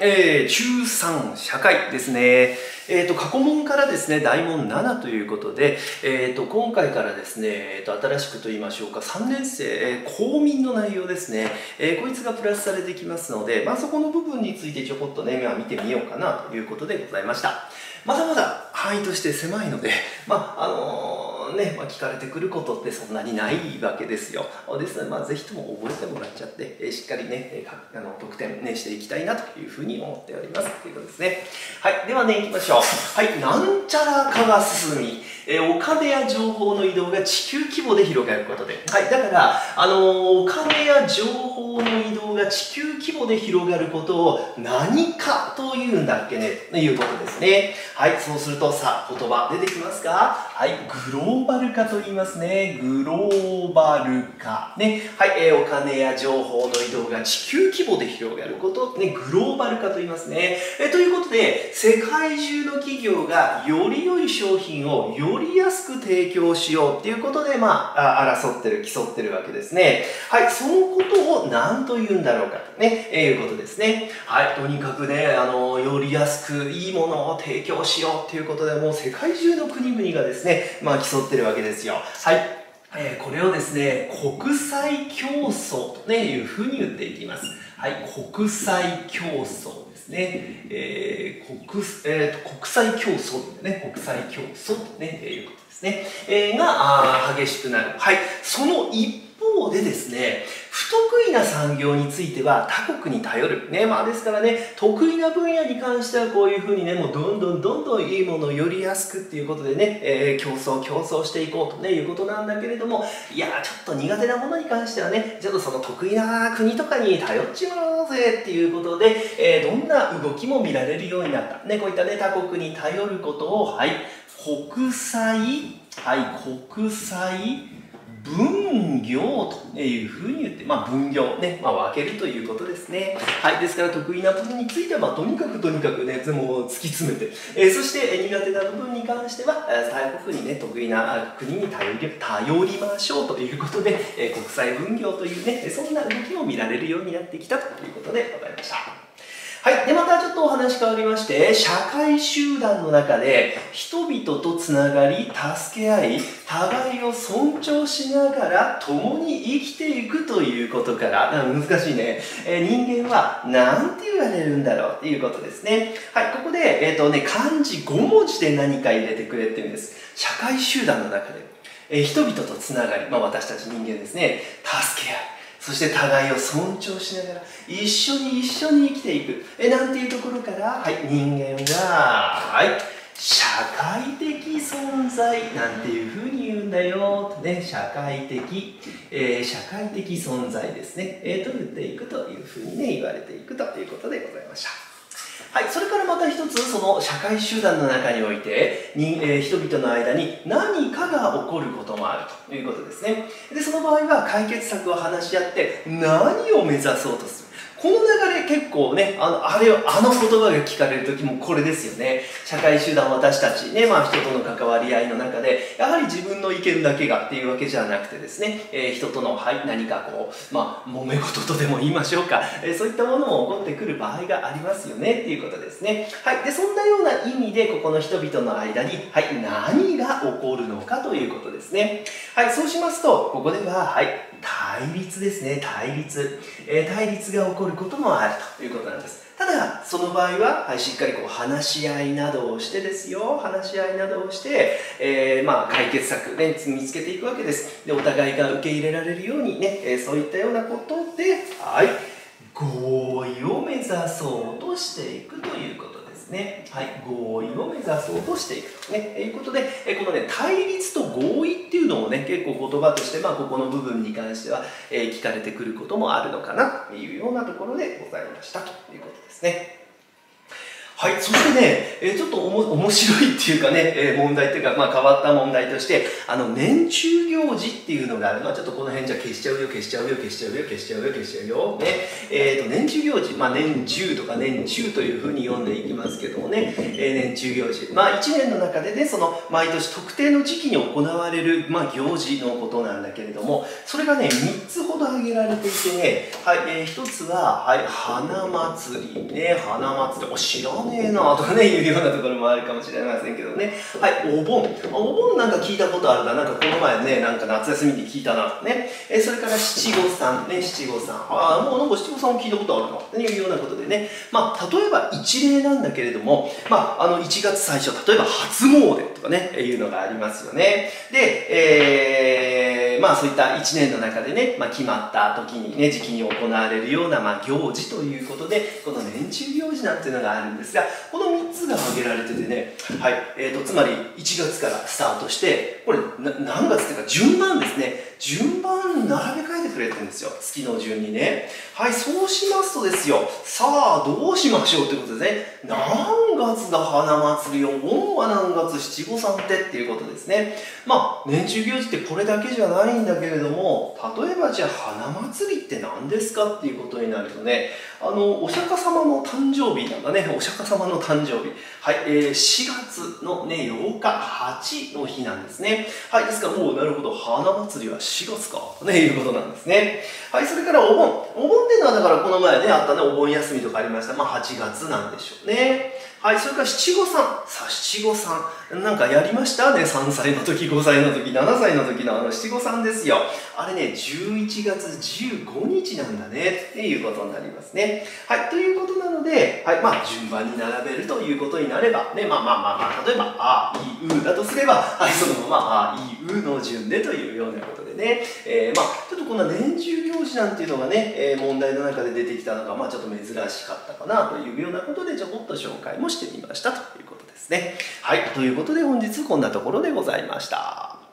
えー、中3社会ですね。えーと、過去問からですね大問7ということで、えーと、今回からですね、えーと、新しくと言いましょうか3年生、え、公民の内容ですね、え、こいつがプラスされてきますので、まあ、そこの部分についてちょこっとね、まあ、見てみようかなということでございましたまだまだ範囲として狭いので、まああのね、まあ、聞かれてくることってそんなにないわけですよ。ですので、まあ、ぜひとも覚えてもらっちゃって、えしっかりね、あの得点、ね、していきたいなというふうに思っております。ということですね。はい、ではね、いきましょう。はい、なんちゃらかが進み、えお金や情報の移動が地球規模で広がることで。はい、だから、あのお金や情報の移動が地球規模で広がることを何かというんだっけね、ということですね。はい、そうするとさ、言葉出てきますか？はい、グローーバル化と言いますね。グローバル化。ね。はい、えー、お金や情報の移動が地球規模で広がること、ね、グローバル化と言いますね。えー、ということで、世界中の企業がより良い商品をより安く提供しようっていうことで、まあ、争ってる、競ってるわけですね。はい、そのことを何と言うんだろうかとね、えー、いうことですね。はい、とにかくね、あの、より安くいいものを提供しようっていうことで、もう世界中の国々がですね、まあ、競っててるわけですよ。はい。えー、これをですね、国際競争と、ね、いうふうに言っていきます。はい、国際競争ですね。えー、国えー、国際競争ね、国際競争と、ね、いうことですね。えー、があ激しくなる。はい、その一方でですね、不得意な産業については他国に頼る。ね、まあですからね、得意な分野に関してはこういうふうにね、もうどんどんどんどんいいものをより安くっていうことでね、えー、競争、競争していこうとね、いうことなんだけれども、いやちょっと苦手なものに関してはね、ちょっとその得意な国とかに頼っちまおうぜっていうことで、えー、どんな動きも見られるようになった。ね、こういったね、他国に頼ることを、はい、国際、はい、国際、分業というふうに言って、まあ、分業ね、まあ、分けるということですね。はい。ですから、得意な部分については、まあ、とにかくとにかくね、もう突き詰めて、えー、そして、苦手な部分に関しては、大国にね、得意な国に頼り頼りましょうということで、えー、国際分業というね、そんな動きも見られるようになってきたということでございました。はい。で、またちょっとお話変わりまして、社会集団の中で人々とつながり、助け合い、互いを尊重しながら共に生きていくということから、難しいね。え、人間は何て言われるんだろう？っていうことですね。はい。ここで、えっ、ー、とね、漢字5文字で何か入れてくれっていうんです。社会集団の中で、え、人々とつながり、まあ私たち人間ですね、助け合い。そして互いを尊重しながら一緒に一緒に生きていく。えなんていうところから、はい、人間が、はい、社会的存在なんていうふうに言うんだよ。と、ね、社会的、えー、社会的存在ですね、えー、と言っていくというふうにね言われていくということでございました。はい、それまた一つその社会集団の中においてに、えー、人々の間に何かが起こることもあるということですね。でその場合は解決策を話し合って何を目指そうとするこの流れ結構ね、あの、あれあの言葉が聞かれる時もこれですよね。社会集団私たちね、まあ人との関わり合いの中で、やはり自分の意見だけがっていうわけじゃなくてですね、えー、人との、はい、何かこう、まあ、揉め事とでも言いましょうか、えー、そういったものも起こってくる場合がありますよねっていうことですね。はい。で、そんなような意味で、ここの人々の間に、はい、何が起こるのかということですね。はい、そうしますと、ここでは、はい、対立ですね、対立。えー、対立が起こることもあるということなんです。ただ、その場合は、はい、しっかりこう話し合いなどをしてですよ、話し合いなどをして、えー、まあ、解決策、ね、見つけていくわけです。で、お互いが受け入れられるようにね、え、そういったようなことで、はい、合意を目指そうとしていくということですね。はい、合意を目指そうとしていくと、ね、いうことで、このね、対立と合意っていうのもね、結構言葉として、まあ、ここの部分に関しては、え、聞かれてくることもあるのかなというようなところでございました。ということですね。はい、そしてね、えー、ちょっとおも面白いっていうかね、えー、問題っていうか、まあ、変わった問題として、あの、年中行事っていうのがある。まあ、ちょっとこの辺じゃ消しちゃうよ、消しちゃうよ、消しちゃうよ、消しちゃうよ、消しちゃうよ。ね。えっ、ー、と、年中行事、まあ、年中とか年中というふうに読んでいきますけどもね、えー、年中行事。まあ、1年の中でね、その、毎年特定の時期に行われる、まあ、行事のことなんだけれども、それがね、3つほど挙げられていてね、はい、えー、1つは、はい、花祭り。ね、花祭り。お、知らねえなとかね、いうようなところもあるかもしれませんけどね。はい、お盆。お盆なんか聞いたことあるな。なんかこの前ね、なんか夏休みに聞いたな。ね。えそれから七五三。ね、七五三。ああ、もうなんか七五三を聞いたことあるな。というようなことでね。まあ、例えば一例なんだけれども、まあ、あの、1月最初、例えば初詣とかね、いうのがありますよね。で、えー、まあそういった1年の中でね、まあ決まった時にね、時期に行われるような、まあ行事ということで、この年中行事なんていうのがあるんですが、この3つが挙げられててね、はい、えーと、つまり1月からスタートして、これ何月っていうか順番ですね、順番並べ替えてくれてるんですよ、月の順にね。はい、そうしますとですよ、さあ、どうしましょうということでね。何月が花祭りを、盆は何月七五三ってっていうことですね。まあ、年中行事ってこれだけじゃないんだけれども、例えばじゃあ花祭りって何ですかっていうことになるとね、あの、お釈迦様の誕生日なんだね、お釈迦様の誕生日。はい、えー、4月のね、8日、8の日なんですね。はい、ですから、もうなるほど、花祭りは4月か、ね、いうことなんですね。はい、それからお盆。お盆っていうのは、だからこの前ね、あったね、お盆休みとかありました。まあ、8月なんでしょうね。はい、それから七五三。さあ、七五三。なんかやりましたね。3歳の時、5歳の時、7歳の時のあの七五三ですよ。あれね、11月15日なんだね。っていうことになりますね。はい、ということなので、はい、まあ、順番に並べるということになれば、ね、まあまあまあまあ、例えば、あ、い、うだとすれば、はい、そのまま、あ、い、うの順でというようなことでね。えー、まあ、こんな年中行事なんていうのがね、えー、問題の中で出てきたのが、まあ、ちょっと珍しかったかなというようなことで、ちょこっと紹介もしてみましたということですね。はい、ということで本日こんなところでございました。